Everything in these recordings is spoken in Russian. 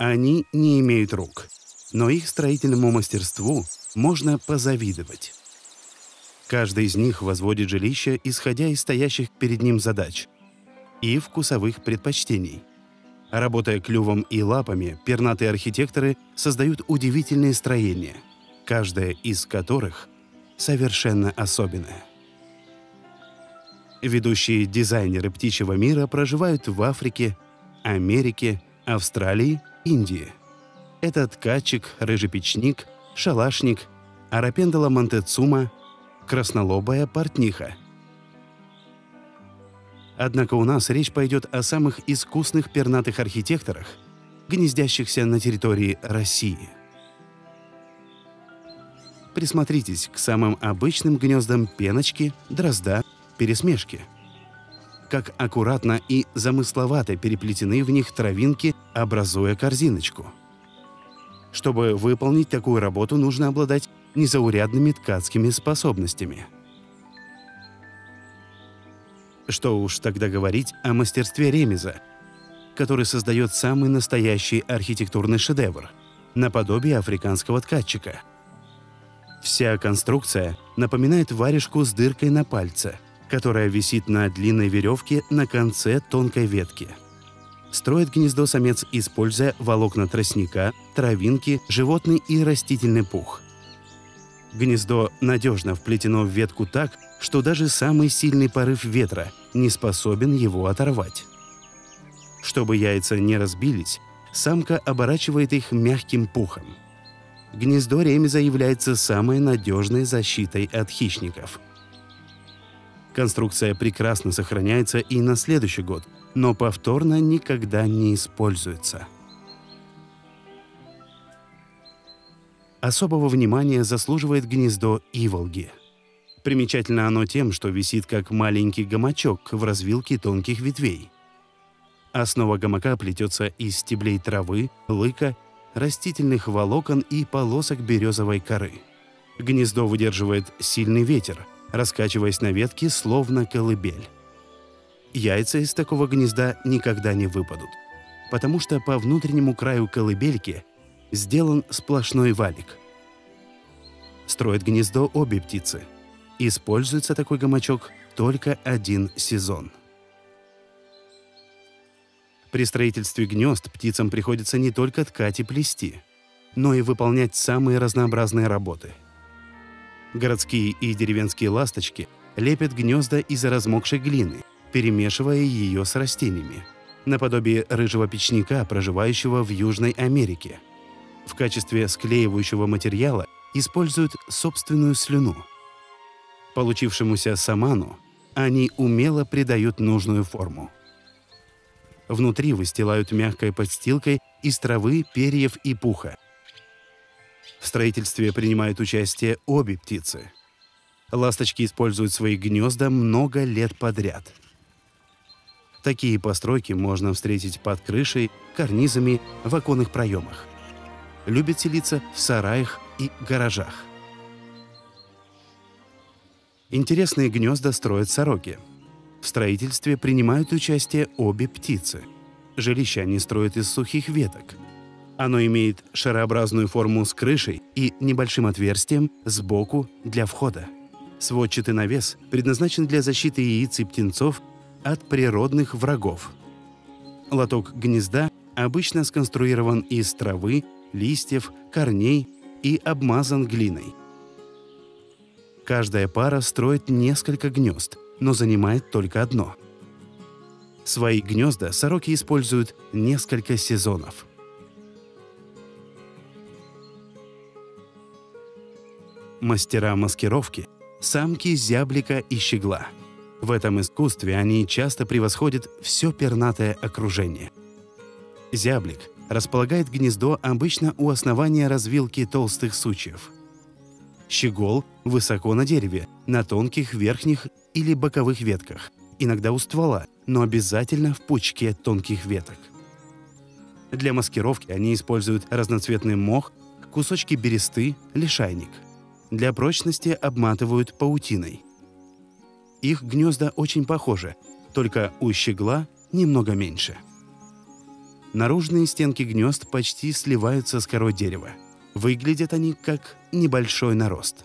Они не имеют рук, но их строительному мастерству можно позавидовать. Каждый из них возводит жилище, исходя из стоящих перед ним задач и вкусовых предпочтений. Работая клювом и лапами, пернатые архитекторы создают удивительные строения, каждое из которых совершенно особенное. Ведущие дизайнеры птичьего мира проживают в Африке, Америке, Австралии, Индии. Это ткачик, рыжепечник, шалашник, арапендала монтецума, краснолобая портниха. Однако у нас речь пойдет о самых искусных пернатых архитекторах, гнездящихся на территории России. Присмотритесь к самым обычным гнездам пеночки, дрозда, пересмешки. Как аккуратно и замысловато переплетены в них травинки, образуя корзиночку. Чтобы выполнить такую работу, нужно обладать незаурядными ткацкими способностями. Что уж тогда говорить о мастерстве Ремеза, который создает самый настоящий архитектурный шедевр, наподобие африканского ткачика. Вся конструкция напоминает варежку с дыркой на пальце, которая висит на длинной веревке на конце тонкой ветки. Строит гнездо самец, используя волокна тростника, травинки, животный и растительный пух – Гнездо надежно вплетено в ветку так, что даже самый сильный порыв ветра не способен его оторвать. Чтобы яйца не разбились, самка оборачивает их мягким пухом. Гнездо ремеза является самой надежной защитой от хищников. Конструкция прекрасно сохраняется и на следующий год, но повторно никогда не используется. Особого внимания заслуживает гнездо иволги. Примечательно оно тем, что висит как маленький гамачок в развилке тонких ветвей. Основа гамака плетется из стеблей травы, лыка, растительных волокон и полосок березовой коры. Гнездо выдерживает сильный ветер, раскачиваясь на ветке, словно колыбель. Яйца из такого гнезда никогда не выпадут, потому что по внутреннему краю колыбельки сделан сплошной валик. Строят гнездо обе птицы. Используется такой гамачок только один сезон. При строительстве гнезд птицам приходится не только ткать и плести, но и выполнять самые разнообразные работы. Городские и деревенские ласточки лепят гнезда из размокшей глины, перемешивая ее с растениями, наподобие рыжего печника, проживающего в Южной Америке – в качестве склеивающего материала используют собственную слюну. Получившемуся саману они умело придают нужную форму. Внутри выстилают мягкой подстилкой из травы, перьев и пуха. В строительстве принимают участие обе птицы. Ласточки используют свои гнезда много лет подряд. Такие постройки можно встретить под крышей, карнизами, в оконных проемах любят селиться в сараях и гаражах. Интересные гнезда строят сороки. В строительстве принимают участие обе птицы. Жилища они строят из сухих веток. Оно имеет шарообразную форму с крышей и небольшим отверстием сбоку для входа. Сводчатый навес предназначен для защиты яиц и птенцов от природных врагов. Лоток гнезда обычно сконструирован из травы листьев, корней и обмазан глиной. Каждая пара строит несколько гнезд, но занимает только одно. Свои гнезда сороки используют несколько сезонов. Мастера маскировки – самки зяблика и щегла. В этом искусстве они часто превосходят все пернатое окружение. Зяблик располагает гнездо обычно у основания развилки толстых сучьев. Щегол высоко на дереве, на тонких верхних или боковых ветках, иногда у ствола, но обязательно в пучке тонких веток. Для маскировки они используют разноцветный мох, кусочки бересты, лишайник. Для прочности обматывают паутиной. Их гнезда очень похожи, только у щегла немного меньше – Наружные стенки гнезд почти сливаются с корой дерева. Выглядят они как небольшой нарост.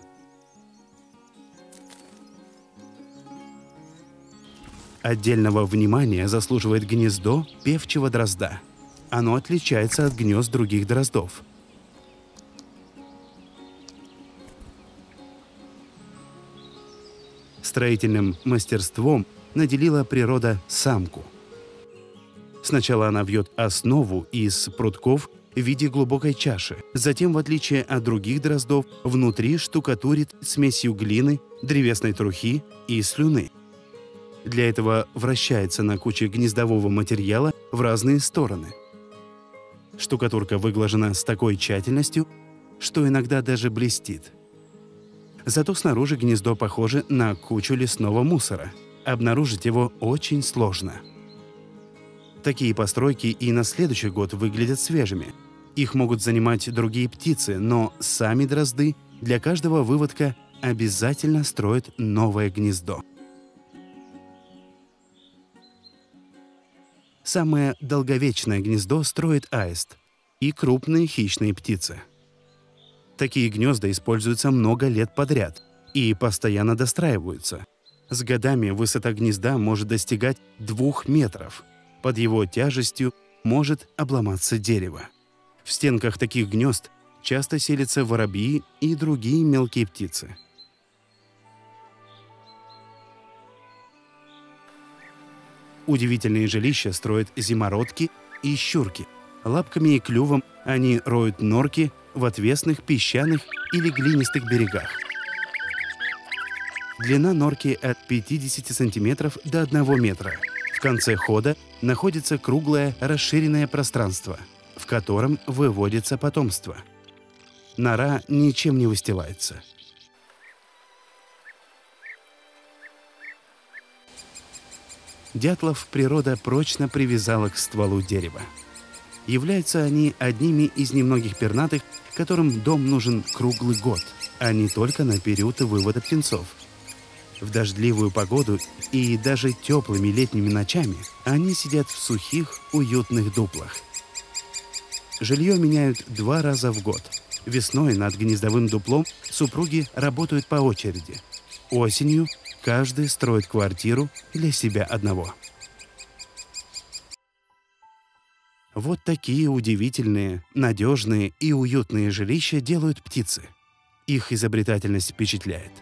Отдельного внимания заслуживает гнездо певчего дрозда. Оно отличается от гнезд других дроздов. Строительным мастерством наделила природа самку. Сначала она вьет основу из прутков в виде глубокой чаши. Затем, в отличие от других дроздов, внутри штукатурит смесью глины, древесной трухи и слюны. Для этого вращается на куче гнездового материала в разные стороны. Штукатурка выглажена с такой тщательностью, что иногда даже блестит. Зато снаружи гнездо похоже на кучу лесного мусора. Обнаружить его очень сложно. Такие постройки и на следующий год выглядят свежими – их могут занимать другие птицы, но сами дрозды для каждого выводка обязательно строят новое гнездо. Самое долговечное гнездо строит аист и крупные хищные птицы. Такие гнезда используются много лет подряд и постоянно достраиваются. С годами высота гнезда может достигать двух метров. Под его тяжестью может обломаться дерево. В стенках таких гнезд часто селятся воробьи и другие мелкие птицы. Удивительные жилища строят зимородки и щурки. Лапками и клювом они роют норки в отвесных песчаных или глинистых берегах. Длина норки от 50 см до 1 метра. В конце хода находится круглое расширенное пространство – в котором выводится потомство. Нора ничем не выстилается. Дятлов природа прочно привязала к стволу дерева. Являются они одними из немногих пернатых, которым дом нужен круглый год, а не только на период вывода птенцов. В дождливую погоду и даже теплыми летними ночами они сидят в сухих, уютных дуплах. Жилье меняют два раза в год. Весной над гнездовым дуплом супруги работают по очереди. Осенью каждый строит квартиру для себя одного. Вот такие удивительные, надежные и уютные жилища делают птицы. Их изобретательность впечатляет.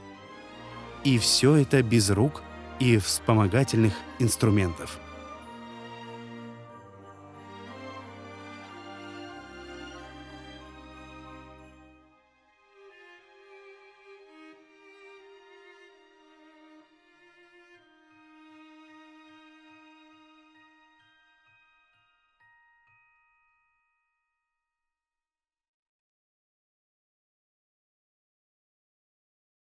И все это без рук и вспомогательных инструментов –